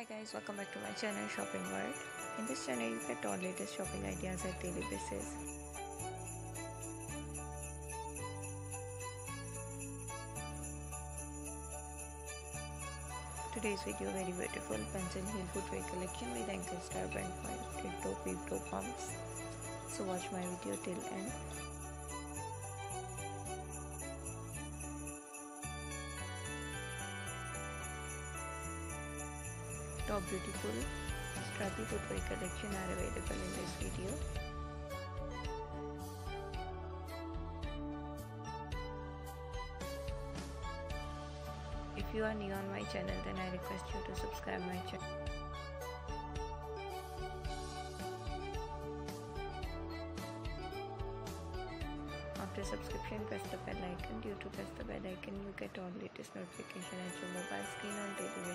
Hi guys, welcome back to my channel Shopping World. In this channel you get all latest shopping ideas at daily basis. Today's video very beautiful pencil heel footwear collection with ankle star band point toe peep toe pumps. So watch my video till end. Top beautiful strappy footwear collection are available in this video. If you are new on my channel then I request you to subscribe my channel. After subscription, press the bell icon. Due to press the bell icon, you get all latest notification at your mobile screen on daily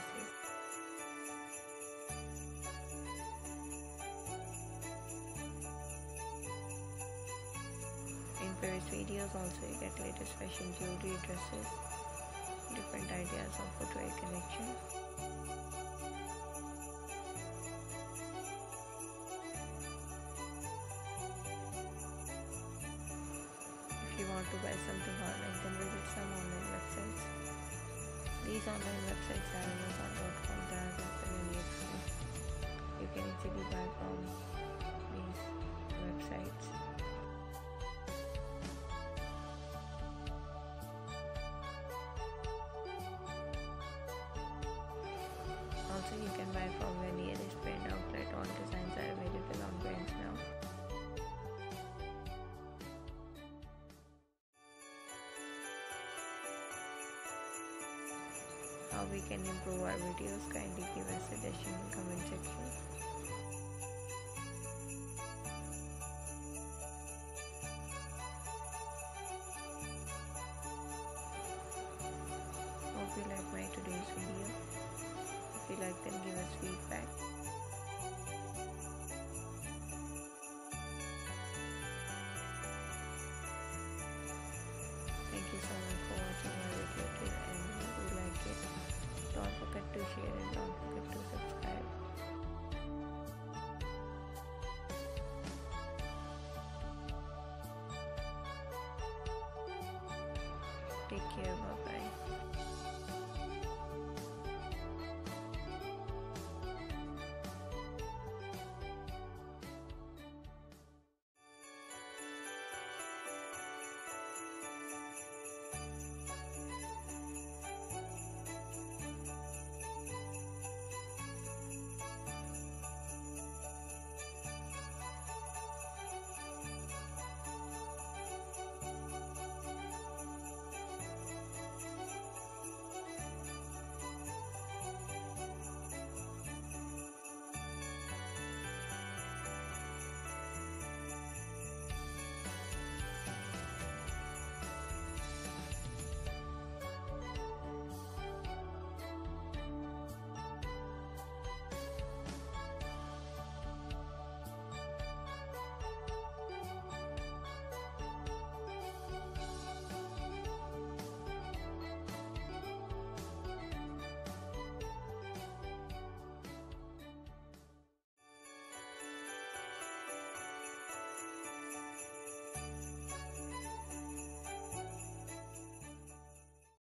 Previous videos also you get latest fashion jewelry, dresses, different ideas of footwear collection. If you want to buy something online then visit some online websites. These online websites are Amazon.com, AliExpress. You can easily buy from these websites. Buy from your nearest brand outlet. All designs are available on brands now. How we can improve our videos? Kindly give us suggestion in comment section. For watching my video till end. If you like it, don't forget to share and don't forget to subscribe. Take care. Bye.